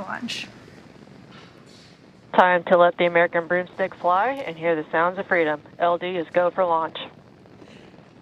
launch. Time to let the American broomstick fly and hear the sounds of freedom. LD is go for launch.